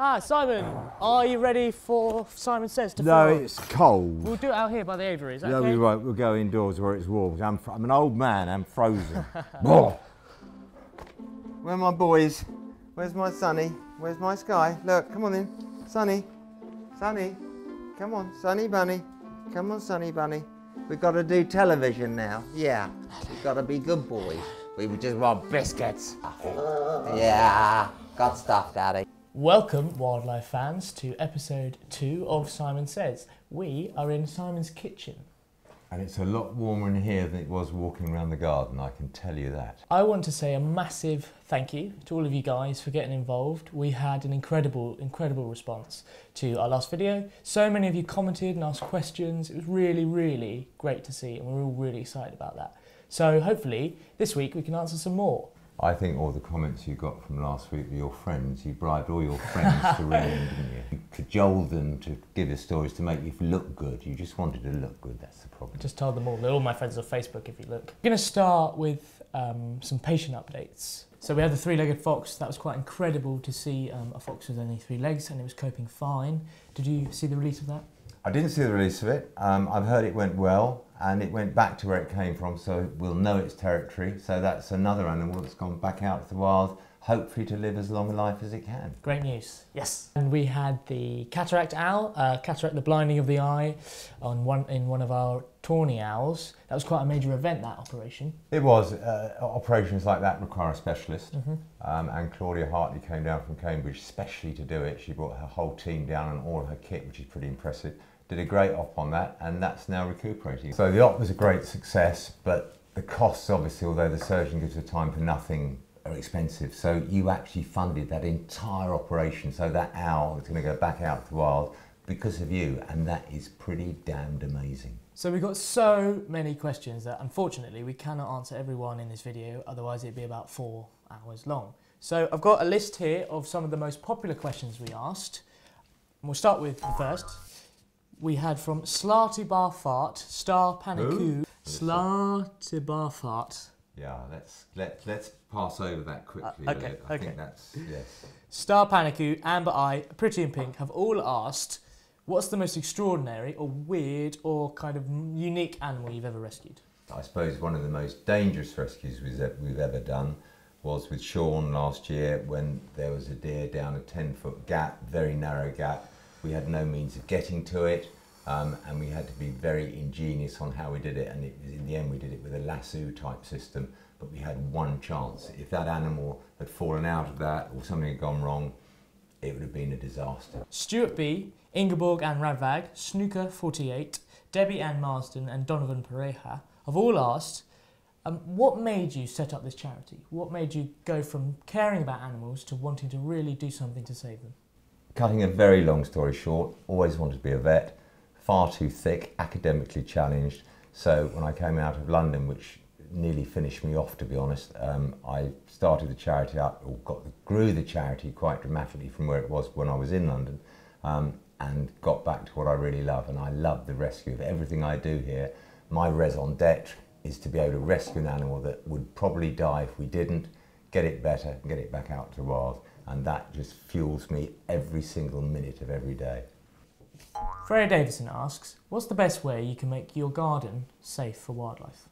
Ah, Simon, are you ready for Simon Says to No, film? it's cold. We'll do it out here by the aviary, is that No, okay? we won't. We'll go indoors where it's warm. I'm, fr- I'm an old man. I'm frozen. Whoa. Where are my boys? Where's my Sonny? Where's my Sky? Look, come on in. Sonny. Sonny. Come on, Sonny Bunny. Come on, Sonny Bunny. We've got to do television now. Yeah. We've got to be good boys. We just want biscuits. Yeah. Got stuff, Daddy. Welcome, wildlife fans, to episode two of Simon Says. We are in Simon's kitchen. And it's a lot warmer in here than it was walking around the garden, I can tell you that. I want to say a massive thank you to all of you guys for getting involved. We had an incredible, incredible response to our last video. So many of you commented and asked questions. It was really, really great to see, and we're all really excited about that. So hopefully this week we can answer some more. I think all the comments you got from last week were your friends. You bribed all your friends to ring in, didn't you? You cajoled them to give us stories to make you look good. You just wanted to look good, that's the problem. Just told them all. They're all my friends on Facebook if you look. I'm going to start with um, some patient updates. So we had the three-legged fox. That was quite incredible to see um, a fox with only three legs and it was coping fine. Did you see the release of that? I didn't see the release of it. Um, I've heard it went well and it went back to where it came from, so we'll know its territory. So that's another animal that's gone back out to the wild, hopefully to live as long a life as it can. Great news. Yes. And we had the cataract owl, uh, cataract, the blinding of the eye, on one in one of our tawny owls. That was quite a major event. That operation. It was. Uh, operations like that require a specialist. Um, and Claudia Hartley came down from Cambridge specially to do it. She brought her whole team down and all her kit, which is pretty impressive. Did a great op on that, and that's now recuperating. So the op was a great success, but the costs, obviously, although the surgeon gives her time for nothing, are expensive. So you actually funded that entire operation. So that owl is going to go back out to the wild because of you, and that is pretty damned amazing. So we've got so many questions that unfortunately we cannot answer everyone in this video, otherwise it'd be about four hours long. So I've got a list here of some of the most popular questions we asked. And we'll start with the first. We had from Slarty Barfart, Star Panicu, Slarty Barfart, Yeah, let's let let's pass over that quickly. Uh, okay, I okay. think that's yes. Star Panicu, Amber Eye, Pretty in Pink have all asked, what's the most extraordinary or weird or kind of unique animal you've ever rescued? I suppose one of the most dangerous rescues we've we've ever done was with Sean last year when there was a deer down a 10 foot gap, very narrow gap. We had no means of getting to it um, and we had to be very ingenious on how we did it. And it, in the end, we did it with a lasso type system, but we had one chance. If that animal had fallen out of that or something had gone wrong, it would have been a disaster. Stuart B, Ingeborg and Radvag, Snooker48, Debbie Ann Marsden, and Donovan Pareja have all asked, um, what made you set up this charity? What made you go from caring about animals to wanting to really do something to save them? Cutting a very long story short, always wanted to be a vet, far too thick, academically challenged. So when I came out of London, which nearly finished me off to be honest, um, I started the charity up, or got grew the charity quite dramatically from where it was when I was in London, um, and got back to what I really love. And I love the rescue of everything I do here. My raison d'etre is to be able to rescue an animal that would probably die if we didn't, get it better, and get it back out to the wild. And that just fuels me every single minute of every day. Freya Davison asks, what's the best way you can make your garden safe for wildlife?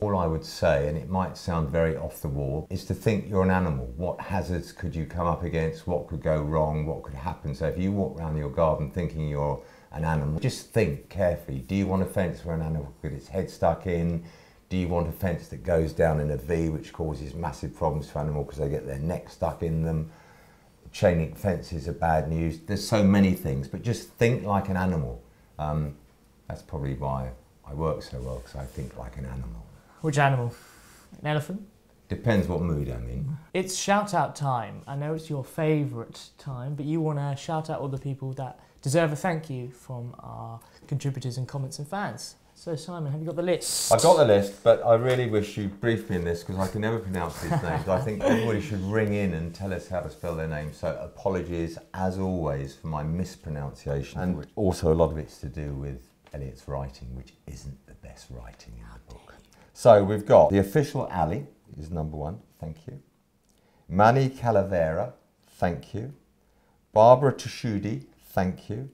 All I would say, and it might sound very off the wall, is to think you're an animal. What hazards could you come up against? What could go wrong? What could happen? So if you walk around your garden thinking you're an animal, just think carefully. Do you want a fence where an animal could get its head stuck in? Do you want a fence that goes down in a V, which causes massive problems for animals because they get their neck stuck in them? Chain link fences are bad news. There's so many things, but just think like an animal. Um, that's probably why I work so well, because I think like an animal. Which animal? An elephant? Depends what mood I'm in. It's shout out time. I know it's your favourite time, but you want to shout out all the people that deserve a thank you from our contributors and comments and fans. So, Simon, have you got the list? I've got the list, but I really wish you briefed me in this because I can never pronounce these names. I think everybody should ring in and tell us how to spell their names. So apologies, as always, for my mispronunciation. And also a lot of it's to do with Elliot's writing, which isn't the best writing in the book. So we've got the official Ali is number one. Thank you. Manny Calavera. Thank you. Barbara Tashudi, thank you.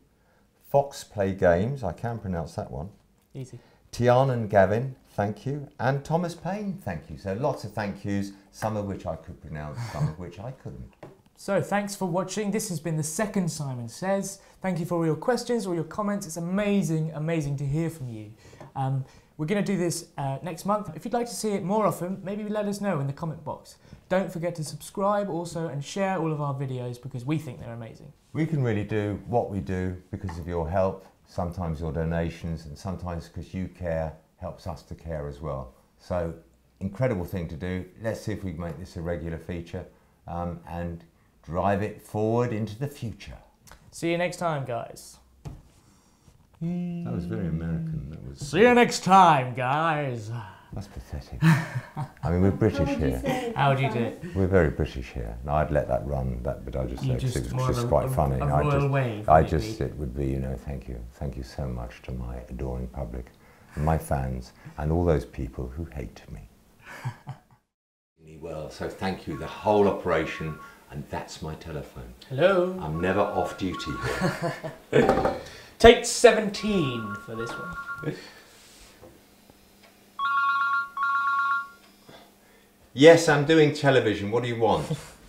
Fox Play Games, I can pronounce that one. Easy. Tian and Gavin, thank you. And Thomas Payne, thank you. So lots of thank yous, some of which I could pronounce, some of which I couldn't. So thanks for watching. This has been the second Simon Says. Thank you for all your questions, all your comments. It's amazing, amazing to hear from you. Um, we're going to do this uh, next month. If you'd like to see it more often, maybe let us know in the comment box. Don't forget to subscribe also and share all of our videos because we think they're amazing. We can really do what we do because of your help, sometimes your donations, and sometimes because you care helps us to care as well. So, incredible thing to do. Let's see if we can make this a regular feature um, and drive it forward into the future. See you next time, guys. That was very American. That was. See you next time, guys. That's pathetic. I mean, we're British here. How would you do it? We're very British here. No, I'd let that run, that, but I just You said just it was just quite a- funny. a I royal just, wave, I maybe. just, it would be, you know, thank you, thank you so much to my adoring public, and my fans, and all those people who hate me. well, so thank you, the whole operation, and that's my telephone. Hello. I'm never off duty. Take 17 for this one. Yes, I'm doing television. What do you want?